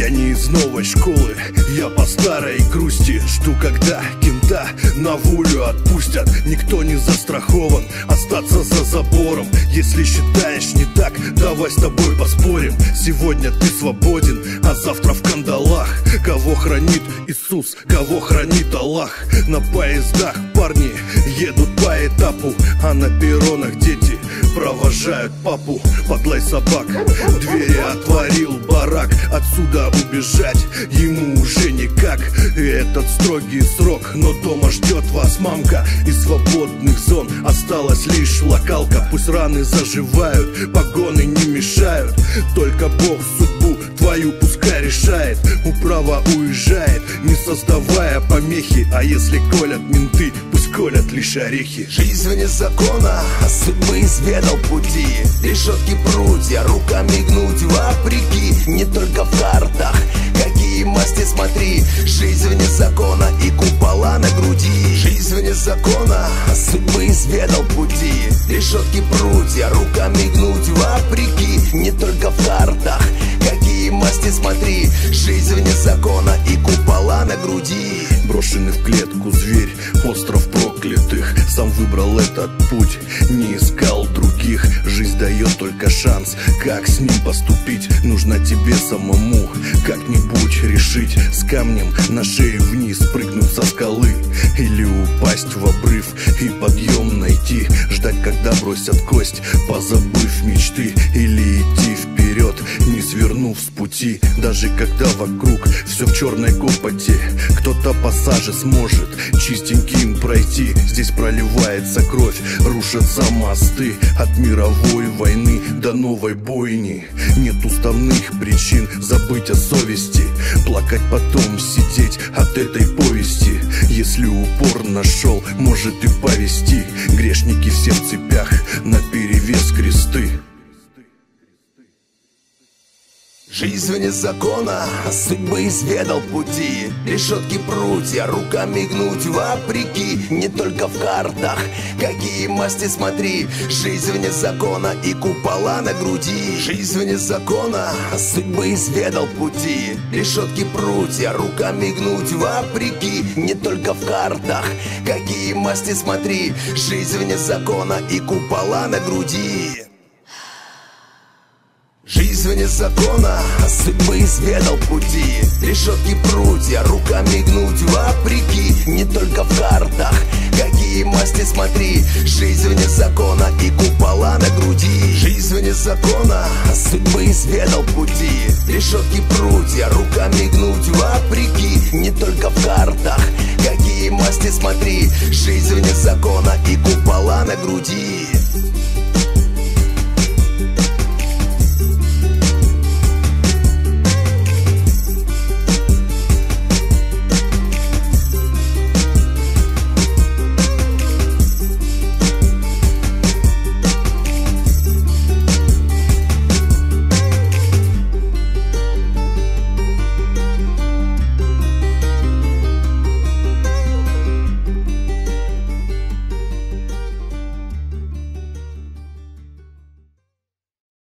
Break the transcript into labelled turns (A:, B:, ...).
A: Я не из новой школы, я по старой грусти. Жду, когда кента на волю отпустят. Никто не застрахован остаться за забором. Если считаешь не так, давай с тобой поспорим. Сегодня ты свободен, а завтра в кандалах. Кого хранит Иисус, кого хранит Аллах? На поездах парни едут по этапу А на перронах дети провожают папу. Под лай собак. Двери отворил барак, отсюда убежать ему уже никак. Этот строгий срок, но дома ждет вас мамка. Из свободных зон осталась лишь локалка. Пусть раны заживают, погоны не мешают. Только Бог судьбу твою пускай решает. Управа уезжает, не создавая помехи. А если колят менты, колят лишь орехи.
B: Жизнь вне закона, а судьбы изведал пути. Решетки прутья, руками гнуть вопреки. Не только в картах, какие масти смотри. Жизнь вне закона и купола на груди. Жизнь вне закона, а судьбы изведал пути. Решетки прутья, руками гнуть вопреки. Не только в картах, какие масти смотри. Жизнь вне закона и купола на груди.
A: Брошенный в клетку зверь, Сам выбрал этот путь, не искал других Жизнь дает только шанс, как с ним поступить? Нужно тебе самому как-нибудь решить. С камнем на шее вниз прыгнуть со скалы Или упасть в обрыв и подъем найти. Ждать, когда бросят кость, позабыв мечты Или идти вперед, не свернув с пути. Даже когда вокруг все в черной копоти Кто-то пассажи сможет чистеньким пройти. Здесь проливается кровь, рушатся мосты. От мировой войны до новой бойни. Нет уставных причин забыть о совести. Плакать потом, сидеть от этой повести. Если упор нашел, может и повести. Грешники все в цепях, на перевес кресты
B: Жизнь вне закона, судьбы изведал пути. Решетки прутья, руками гнуть вопреки. Не только в картах, какие масти смотри. Жизнь вне закона и купола на груди. Жизнь вне закона, судьбы изведал пути. Решетки прутья, руками гнуть вопреки. Не только в картах, какие масти смотри. Жизнь вне закона и купола на груди Жизнь вне закона, а судьбы изведал пути. Решетки прутья, руками гнуть вопреки. Не только в картах, какие масти смотри. Жизнь вне закона и купола на груди. Жизнь вне закона, а судьбы изведал пути. Решетки прутья, руками гнуть вопреки. Не только в картах, какие масти смотри. Жизнь вне закона и купола на груди